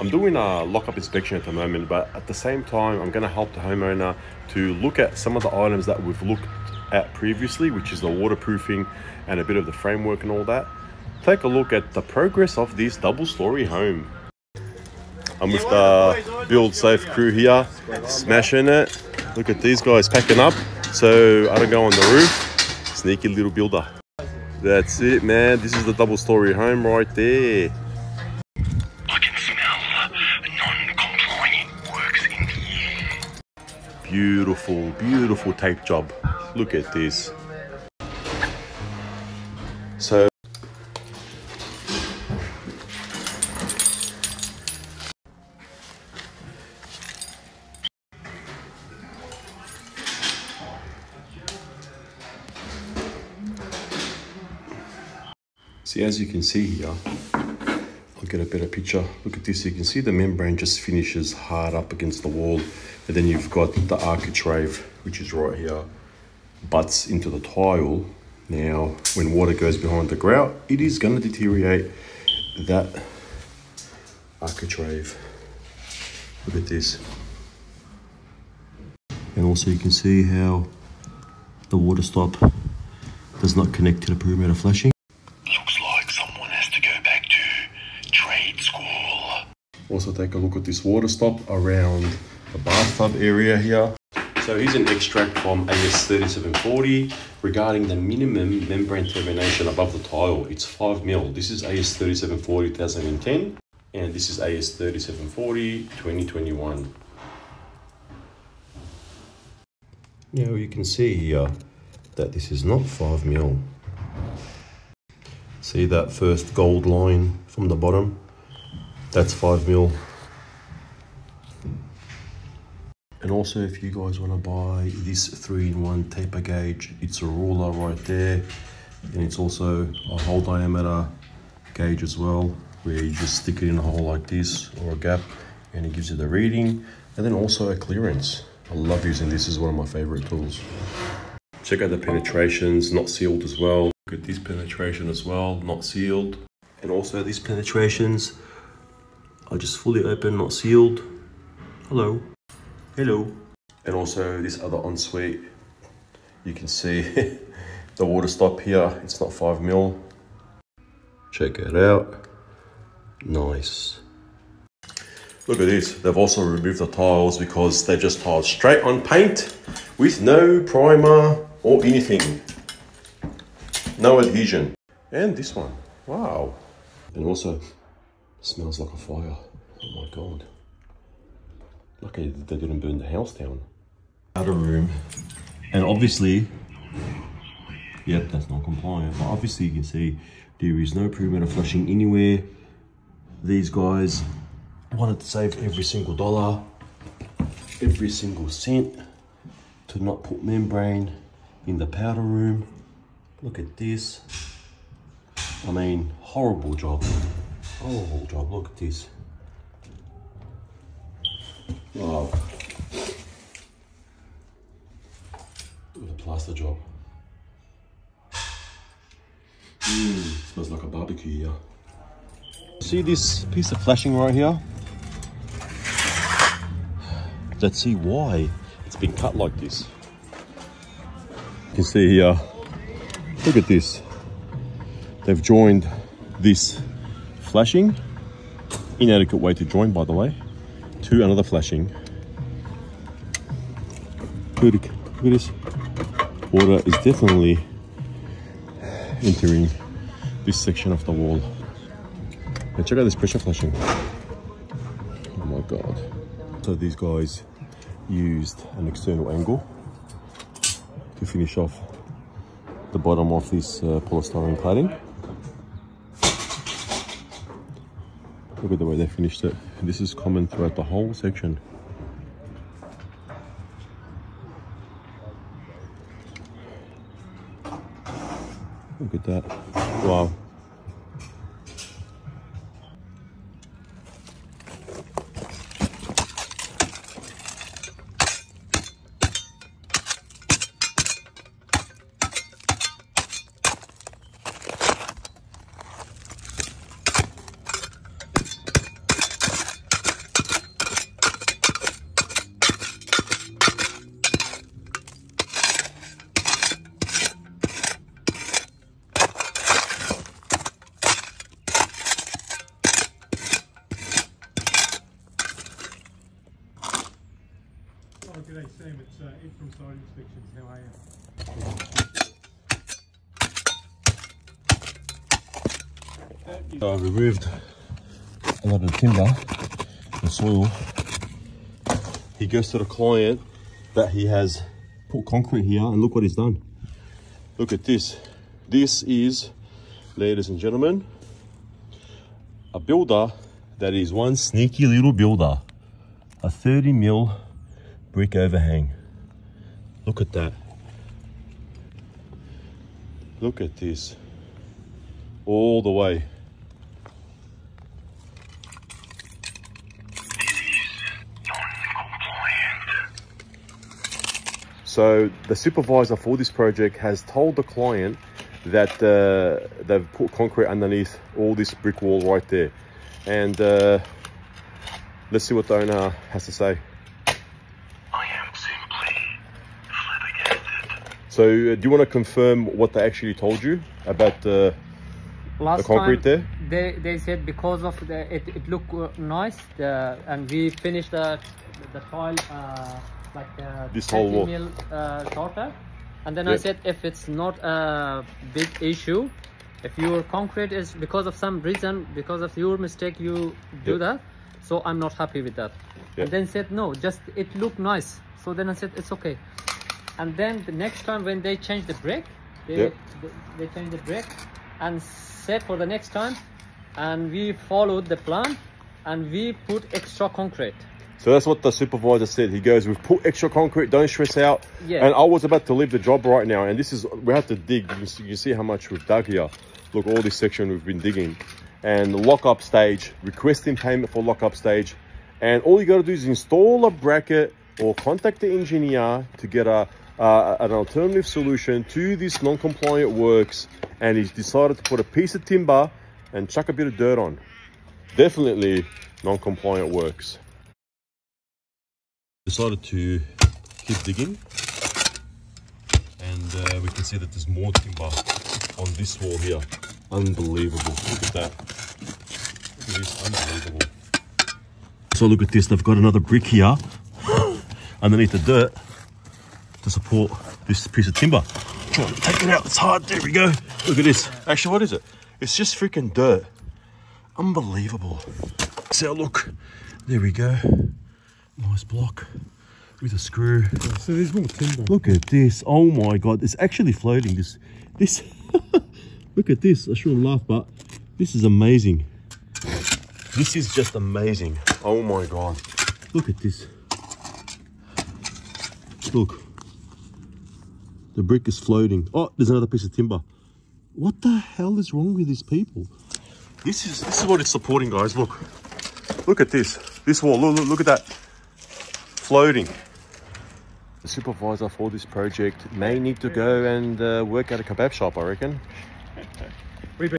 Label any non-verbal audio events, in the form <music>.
I'm doing a lockup inspection at the moment, but at the same time, I'm going to help the homeowner to look at some of the items that we've looked at previously, which is the waterproofing and a bit of the framework and all that. Take a look at the progress of this double story home. I'm with the Build Safe crew here, smashing it. Look at these guys packing up, so I don't go on the roof. Sneaky little builder. That's it, man. This is the double story home right there. Beautiful, beautiful tape job. Look at this. So See, as you can see here, I'll get a better picture. Look at this, you can see the membrane just finishes hard up against the wall. And then you've got the architrave, which is right here, butts into the tile. Now, when water goes behind the grout, it is gonna deteriorate that architrave. Look at this. And also you can see how the water stop does not connect to the perimeter flashing. Looks like someone has to go back to trade school. Also take a look at this water stop around the bathtub area here. So here's an extract from AS 3740 regarding the minimum membrane termination above the tile. It's 5 mil. This is AS 3740 2010 and this is AS 3740 2021. Now you can see here that this is not 5 mil. See that first gold line from the bottom? That's 5 mil. And also if you guys want to buy this 3-in-1 taper gauge, it's a ruler right there. And it's also a hole diameter gauge as well, where you just stick it in a hole like this or a gap and it gives you the reading. And then also a clearance. I love using this as one of my favorite tools. Check out the penetrations, not sealed as well. Look at this penetration as well, not sealed. And also these penetrations are just fully open, not sealed. Hello. Hello. And also this other ensuite, you can see <laughs> the water stop here. It's not five mil. Check it out. Nice. Look at this. They've also removed the tiles because they just tiled straight on paint with no primer or anything. No adhesion. And this one. Wow. And also smells like a fire. Oh my god. Lucky they didn't burn the house down. Outer room. And obviously, yep, that's not compliant. But obviously you can see there is no perimeter flashing anywhere. These guys wanted to save every single dollar, every single cent to not put membrane in the powder room. Look at this. I mean, horrible job. Horrible job, look at this. At the plaster job. Mm, smells like a barbecue here. See this piece of flashing right here? Let's see why it's been cut like this. You can see here, look at this. They've joined this flashing, inadequate way to join by the way, another flashing. Look look at this. Water is definitely entering this section of the wall. And check out this pressure flashing. Oh my god. So these guys used an external angle to finish off the bottom of this uh, polystyrene cladding. Look at the way they finished it. This is common throughout the whole section. Look at that. Wow. Oh, g'day Sam, it's uh, Ed from Site Inspections. How are you? I removed a lot of timber and soil. He goes to the client that he has put concrete here and look what he's done. Look at this. This is, ladies and gentlemen, a builder that is one sneaky little builder. A 30 mil brick overhang. Look at that. Look at this. All the way. So the supervisor for this project has told the client that uh, they've put concrete underneath all this brick wall right there. And uh, let's see what the owner has to say. So uh, do you want to confirm what they actually told you about the, last the concrete time there? they they said because of the it, it look uh, nice the, and we finished the the tile uh, like uh, This whole wall. mil, uh, shorter and then I said if it's not a big issue if your concrete is because of some reason because of your mistake you do Yep. that so I'm not happy with that Yep. and then said no just it looked nice so then I said it's okay and then the next time when they change the brake they, Yep. they, they change the brake and said for the next time and we followed the plan and we put extra concrete So that's what the supervisor said. He goes, we've put extra concrete, don't stress out. Yeah. And I was about to leave the job right now. And this is, we have to dig. You see, you see how much we've dug here. Look, all this section we've been digging. And the lock-up stage, requesting payment for lock-up stage. And all you got to do is install a bracket or contact the engineer to get a, an alternative solution to this non-compliant works. And he's decided to put a piece of timber and chuck a bit of dirt on. Definitely non-compliant works. Decided to keep digging and uh, we can see that there's more timber on this wall here. Unbelievable. Look at that. It is unbelievable. So look at this. They've got another brick here underneath the dirt to support this piece of timber Trying to take it out it's hard there we go look at this actually what is it it's just freaking dirt unbelievable so look there we go Nice block with a screw. So there's more timber. Look at this. Oh my god, it's actually floating. This this <laughs> look at this. I shouldn't laugh, but this is amazing. This is just amazing. Oh my god. Look at this. Look. The brick is floating. Oh, there's another piece of timber. What the hell is wrong with these people? This is this is what it's supporting, guys. Look. Look at this. This wall. Look, look, look at that floating. The supervisor for this project may need to go and uh, work at a kebab shop, I reckon.